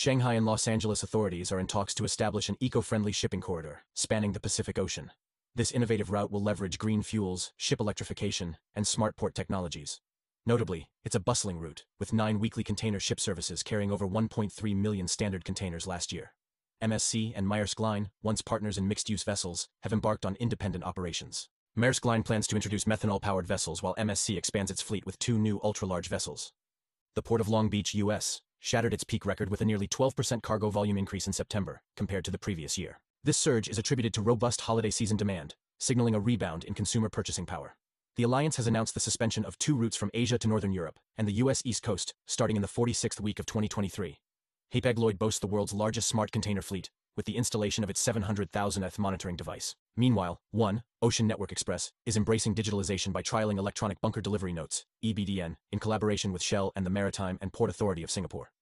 Shanghai and Los Angeles authorities are in talks to establish an eco-friendly shipping corridor spanning the Pacific Ocean. This innovative route will leverage green fuels, ship electrification, and smart port technologies. Notably, it's a bustling route, with nine weekly container ship services carrying over 1.3 million standard containers last year. MSC and Maersk Line, once partners in mixed-use vessels, have embarked on independent operations. Maersk Line plans to introduce methanol-powered vessels while MSC expands its fleet with two new ultra-large vessels. The Port of Long Beach, U.S., shattered its peak record with a nearly 12% cargo volume increase in September, compared to the previous year. This surge is attributed to robust holiday season demand, signaling a rebound in consumer purchasing power. The alliance has announced the suspension of two routes from Asia to Northern Europe and the U.S. East Coast, starting in the 46th week of 2023. Hapag-Lloyd boasts the world's largest smart container fleet, with the installation of its 700,000th monitoring device. Meanwhile, one, Ocean Network Express, is embracing digitalization by trialing electronic bunker delivery notes, EBDN, in collaboration with Shell and the Maritime and Port Authority of Singapore.